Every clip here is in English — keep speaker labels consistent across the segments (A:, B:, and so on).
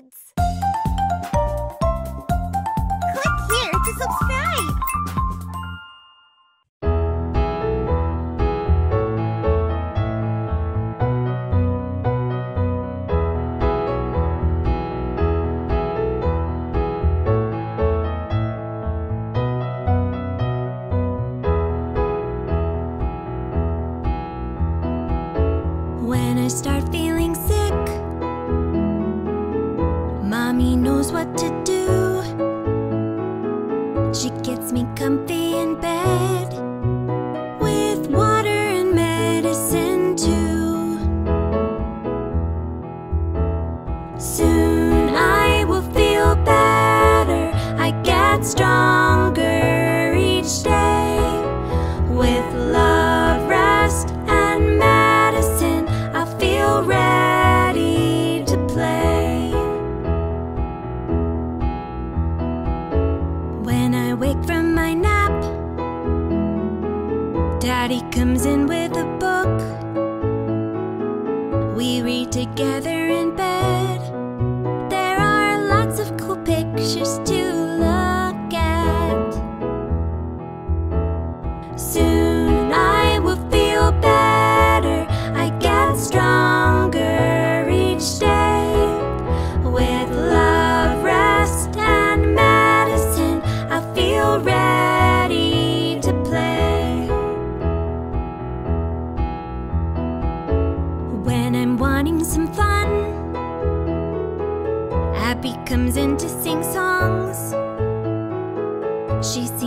A: Kids.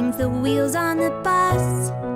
B: Names the wheels on the bus.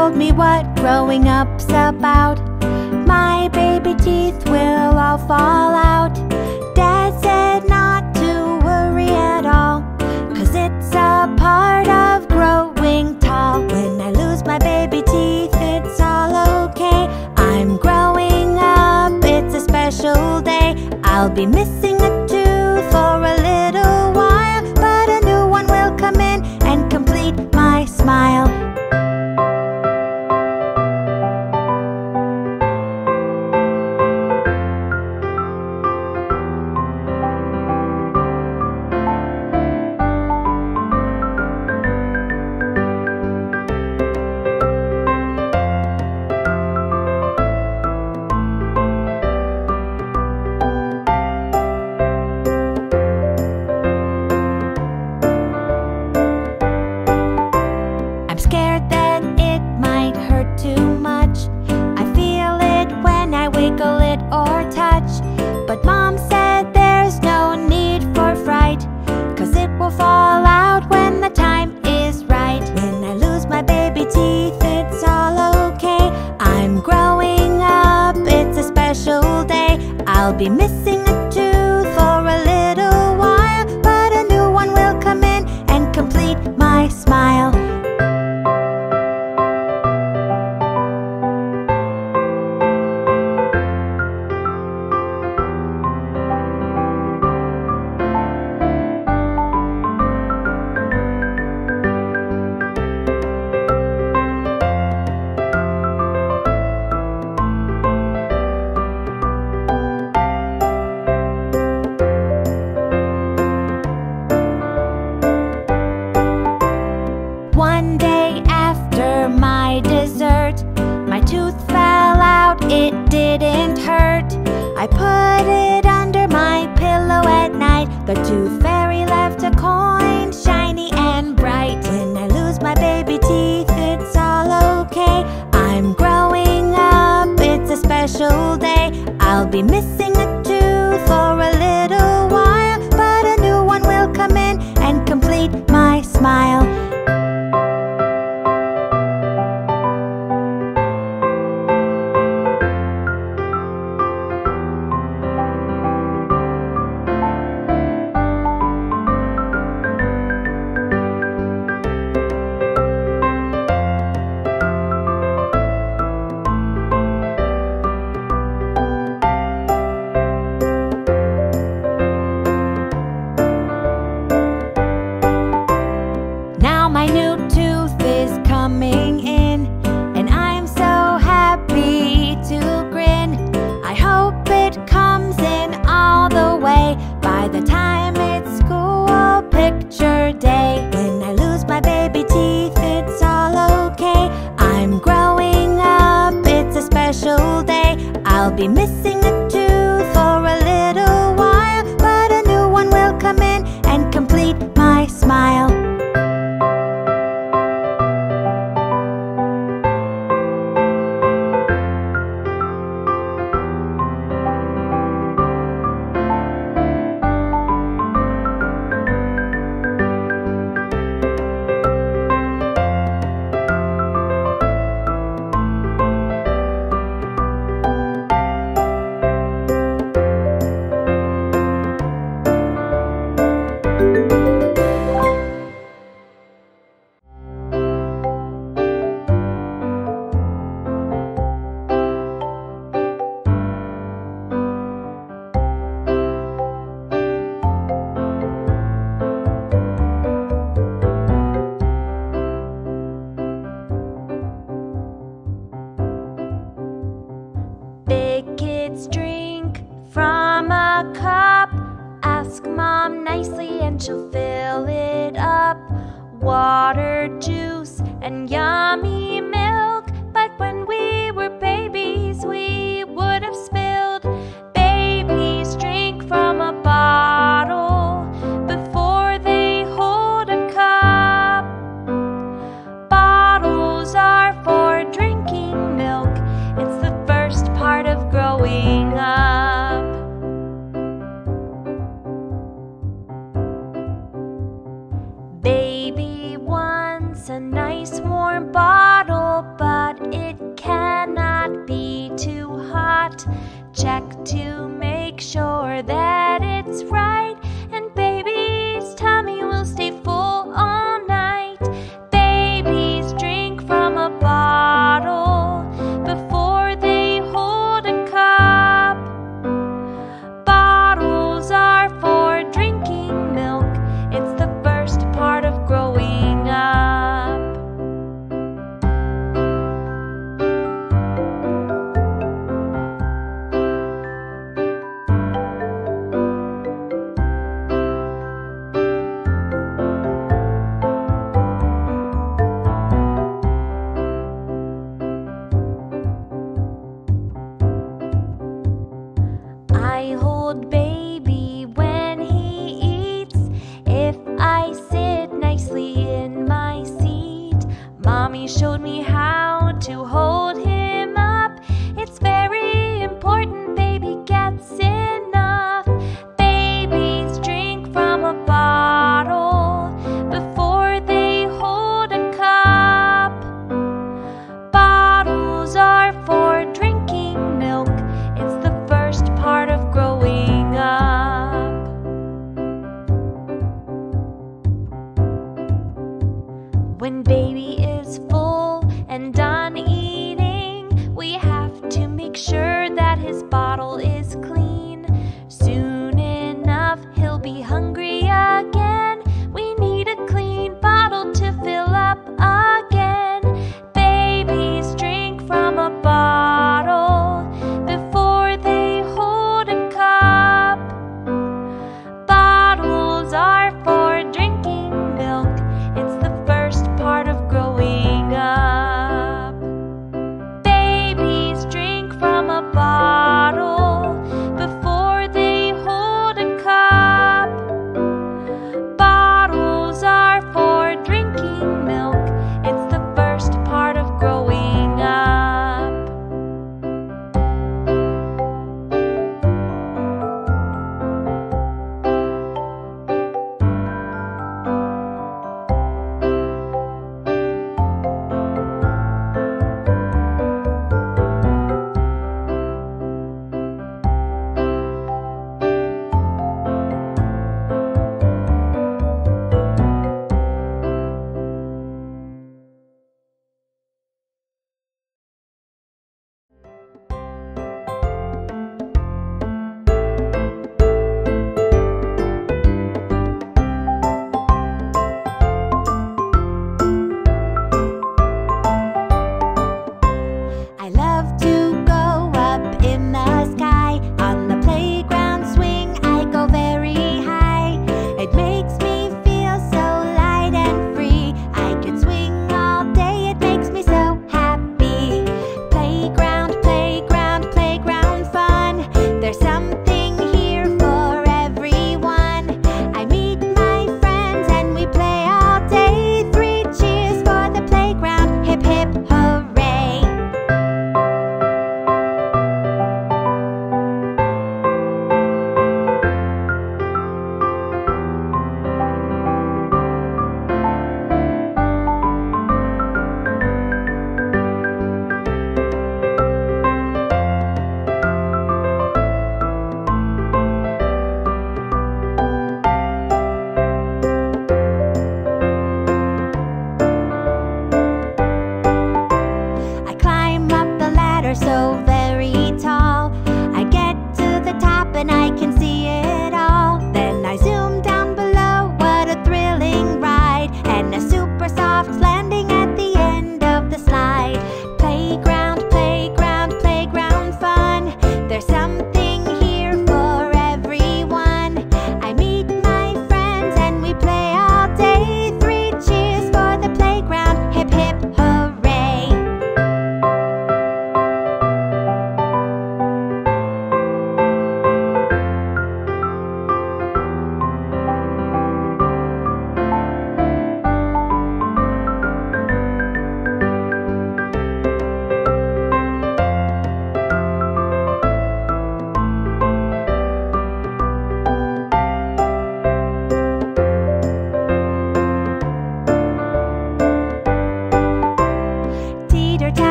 C: told me what growing up's about. My baby teeth will all fall out. Dad said not to worry at all Cause it's a part of growing tall. When I lose my baby teeth, it's all okay. I'm growing up, it's a special day. I'll be missing
B: missing is full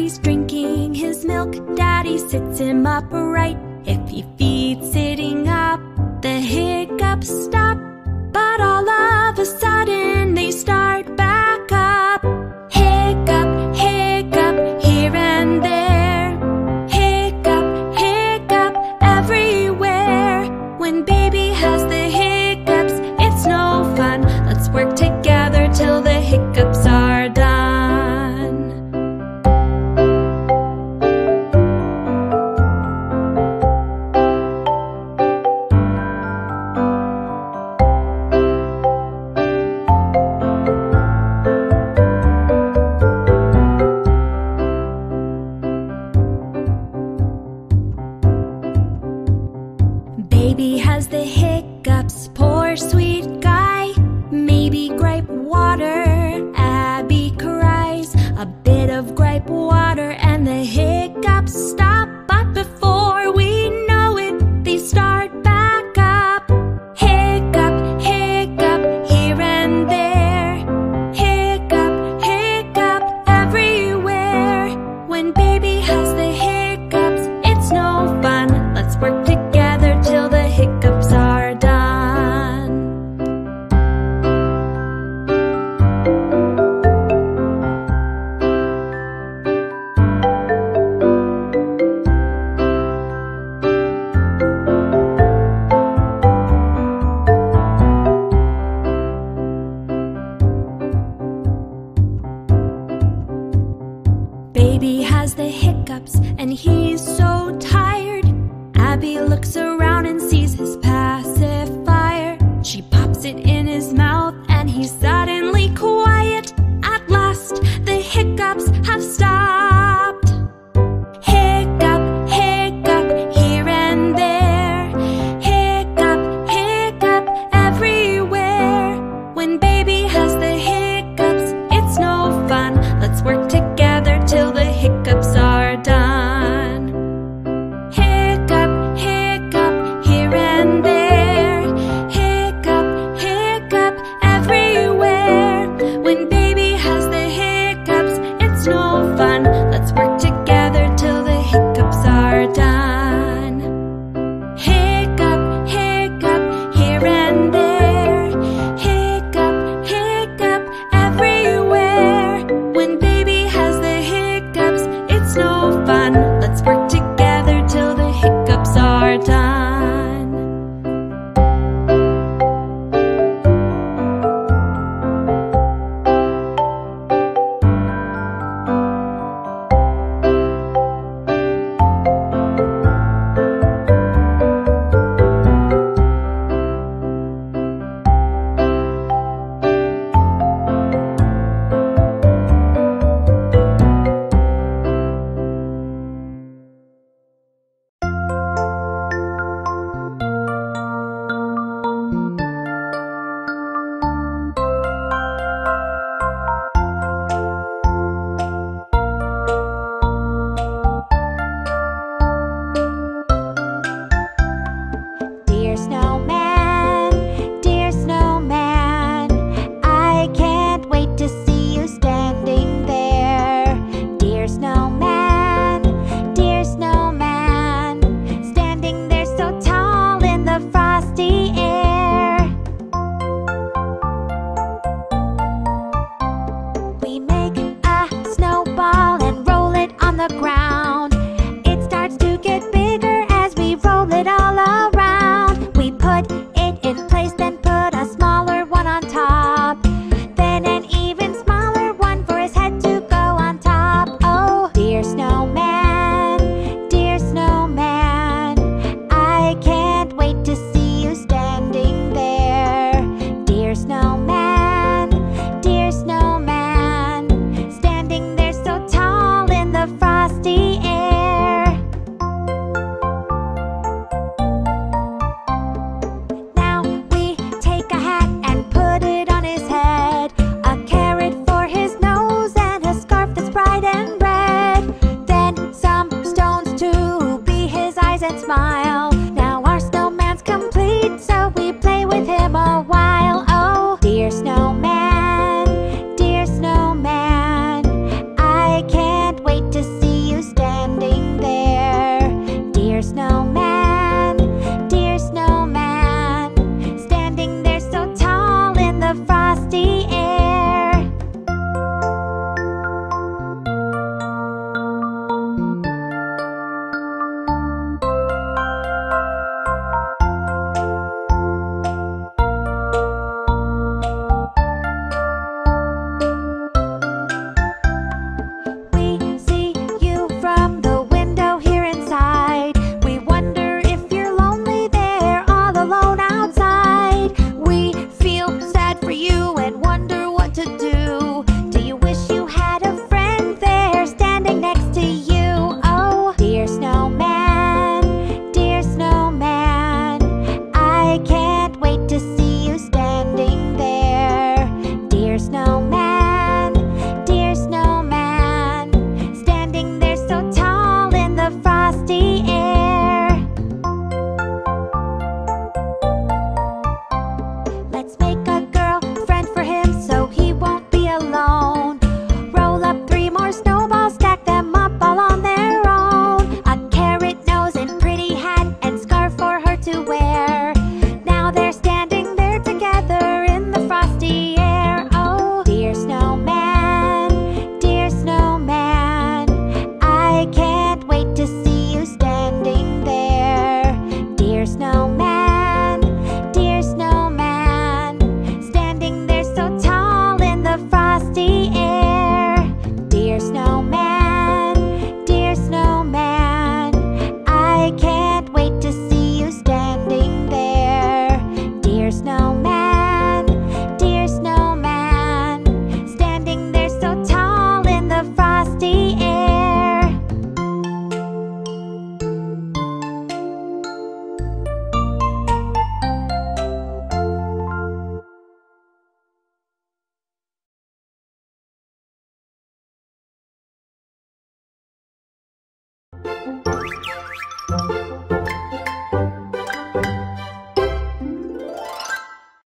B: Daddy's drinking his milk. Daddy sits him upright. If he feeds sitting up, the hiccups stop.